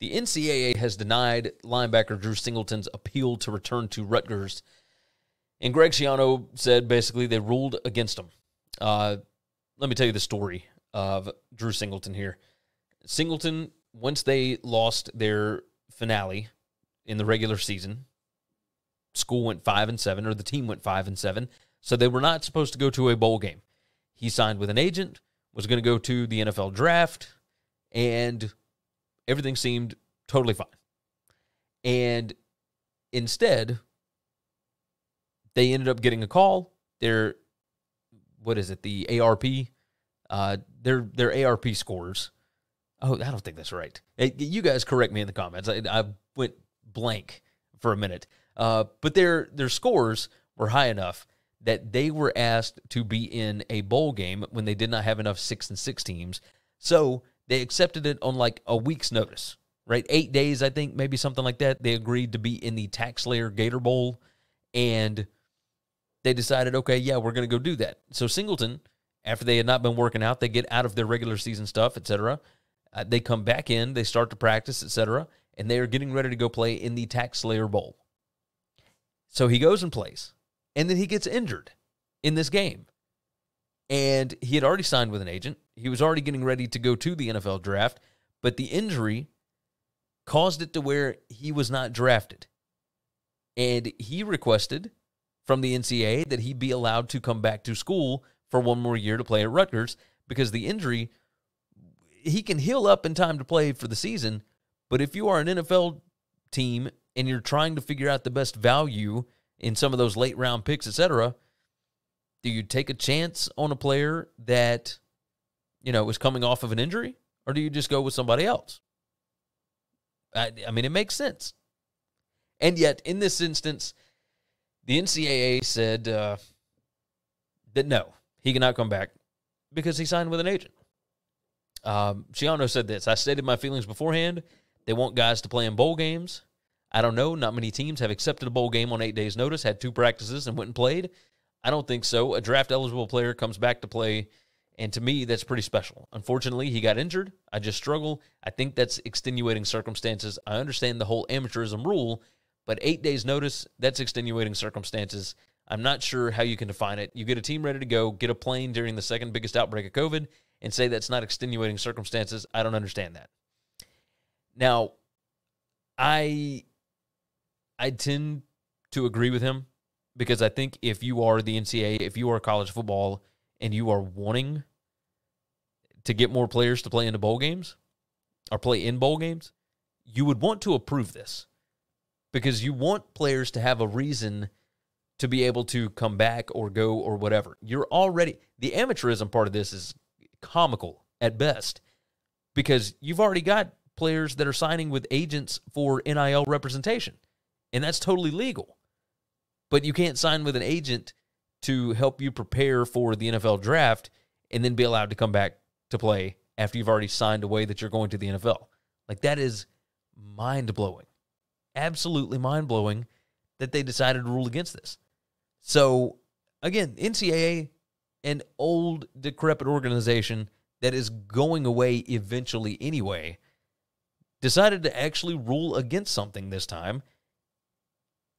The NCAA has denied linebacker Drew Singleton's appeal to return to Rutgers. And Greg Schiano said basically they ruled against him. Uh, let me tell you the story of Drew Singleton here. Singleton, once they lost their finale in the regular season, school went five and seven, or the team went five and seven. So they were not supposed to go to a bowl game. He signed with an agent, was going to go to the NFL draft, and everything seemed totally fine. And instead, they ended up getting a call. Their what is it? The ARP, uh, their their ARP scores. Oh, I don't think that's right. You guys correct me in the comments. I, I went blank for a minute. Uh, but their their scores were high enough that they were asked to be in a bowl game when they did not have enough six and six teams. So they accepted it on like a week's notice, right? Eight days, I think, maybe something like that. They agreed to be in the TaxSlayer Gator Bowl, and they decided, okay, yeah, we're going to go do that. So Singleton, after they had not been working out, they get out of their regular season stuff, etc. Uh, they come back in, they start to practice, etc., and they are getting ready to go play in the TaxSlayer Bowl. So he goes and plays, and then he gets injured in this game. And he had already signed with an agent. He was already getting ready to go to the NFL draft, but the injury caused it to where he was not drafted. And he requested from the NCAA that he be allowed to come back to school for one more year to play at Rutgers because the injury, he can heal up in time to play for the season. But if you are an NFL team and you're trying to figure out the best value in some of those late round picks, etc., do you take a chance on a player that, you know, is coming off of an injury, or do you just go with somebody else? I, I mean, it makes sense. And yet, in this instance, the NCAA said uh, that no, he cannot come back because he signed with an agent. Um, said this I stated my feelings beforehand. They want guys to play in bowl games. I don't know. Not many teams have accepted a bowl game on eight days' notice, had two practices, and went and played. I don't think so. A draft eligible player comes back to play, and to me, that's pretty special. Unfortunately, he got injured. I just struggle. I think that's extenuating circumstances. I understand the whole amateurism rule, but eight days' notice, that's extenuating circumstances. I'm not sure how you can define it. You get a team ready to go, get a plane during the second biggest outbreak of COVID, and say that's not extenuating circumstances. I don't understand that. Now, I I tend to agree with him because I think if you are the NCAA, if you are college football and you are wanting to get more players to play in the bowl games or play in bowl games, you would want to approve this because you want players to have a reason to be able to come back or go or whatever. You're already the amateurism part of this is comical at best because you've already got players that are signing with agents for NIL representation, and that's totally legal but you can't sign with an agent to help you prepare for the NFL draft and then be allowed to come back to play after you've already signed away that you're going to the NFL. Like that is mind blowing. Absolutely mind blowing that they decided to rule against this. So again, NCAA, an old decrepit organization that is going away eventually anyway, decided to actually rule against something this time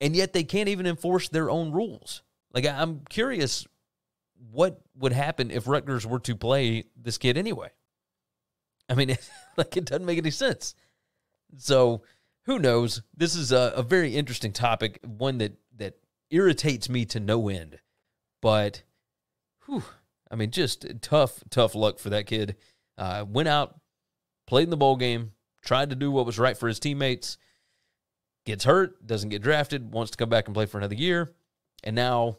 and yet they can't even enforce their own rules. Like I'm curious what would happen if Rutgers were to play this kid anyway. I mean, like it doesn't make any sense. So who knows? This is a, a very interesting topic, one that that irritates me to no end. But, whew, I mean, just tough, tough luck for that kid. Uh, went out, played in the bowl game, tried to do what was right for his teammates, gets hurt, doesn't get drafted, wants to come back and play for another year, and now